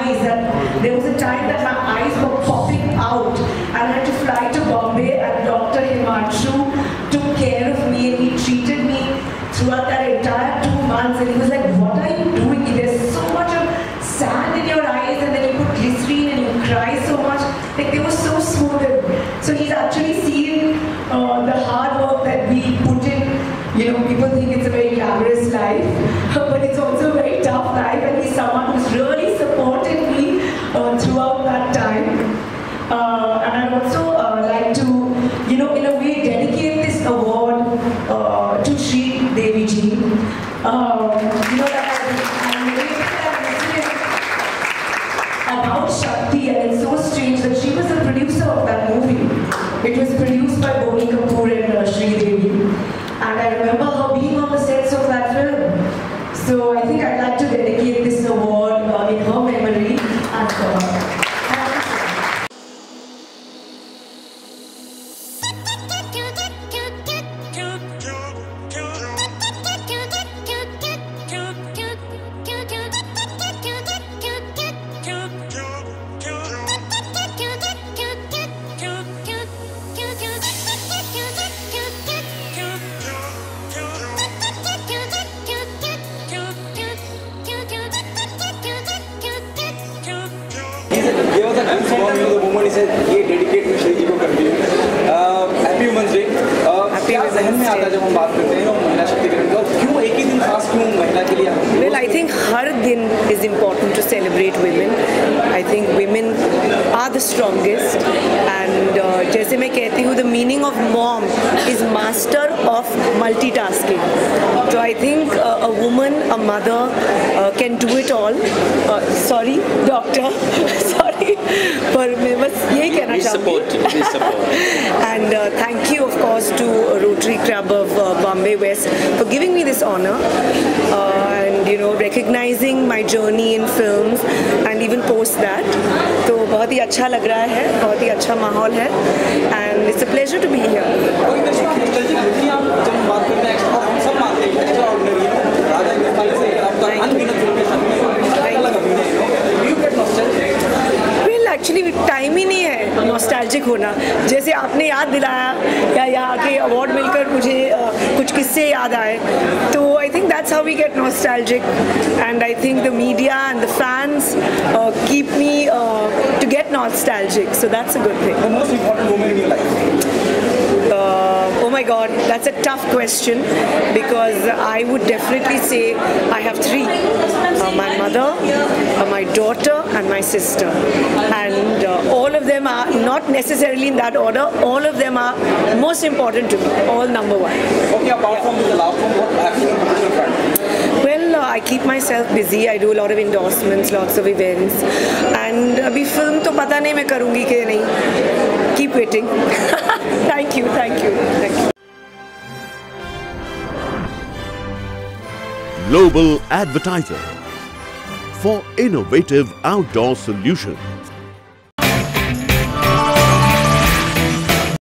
eyes. And there was a time that my eyes were popping out and I had to fly to Bombay and Dr. Himanshu took care of me and he treated me throughout that entire two months and he was like, what are you doing? There's so much of sand in your eyes and then you put glycerine and you cry so much. Like they were so smooth." So he's actually seen uh, the hard work that we put in. You know, people think it's a very glamorous life, but it's also a very tough life. Um, you know, that I, I about Shakti and it's so strange that she was the producer of that movie. It was produced by Boney Kapoor and uh, Sri Devi. And I remember her being on the sets of that film. So I think I'd तरीके से ये dedicate मिश्री जी को करती है happy women's day क्या जहन में आता है जब हम बात करते हैं महिला शक्तिकरण का? क्यों एक ही दिन खास क्यों महिला के लिए वेल आई थिंक हर दिन is important to celebrate women I think women are the strongest and जैसे मैं कहती हूँ the meaning of mom is master of multitasking तो I think a woman a mother can do it all sorry doctor sorry पर मैं बस यही कहना चाहूँगी। And thank you of course to Rotary Club of Bombay West for giving me this honour and you know recognising my journey in film and even post that तो बहुत ही अच्छा लग रहा है बहुत ही अच्छा माहौल है and it's a pleasure to be actually time ही नहीं है नॉस्टैल्जिक होना। जैसे आपने याद दिलाया या यहाँ के अवार्ड मिलकर मुझे कुछ किस्से याद आए तो I think that's how we get nostalgic and I think the media and the fans keep me to get nostalgic so that's a good thing my God, that's a tough question because I would definitely say I have three uh, my mother, uh, my daughter, and my sister. And uh, all of them are not necessarily in that order, all of them are most important to me, all number one. Okay, apart from the last one, what have you? Well, uh, I keep myself busy. I do a lot of endorsements, lots of events. And uh, I film to pata nahi karungi ke nahi. Waiting. thank you, thank you, thank you. Global Advertiser for innovative outdoor solutions.